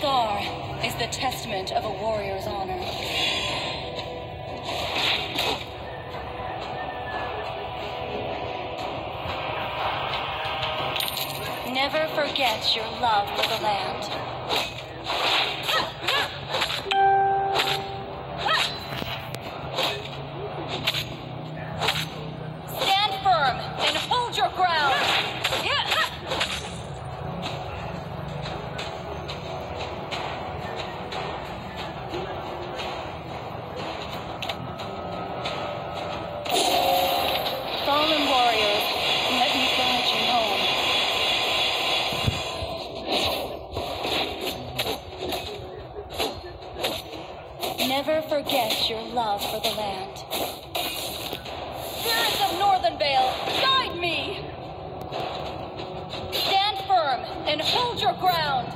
scar is the testament of a warrior's honor. Never forget your love for the land. Stand firm and hold your ground. never forget your love for the land. Spirits of Northern Vale, guide me! Stand firm and hold your ground!